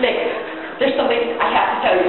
Nick, there's something I have to tell you.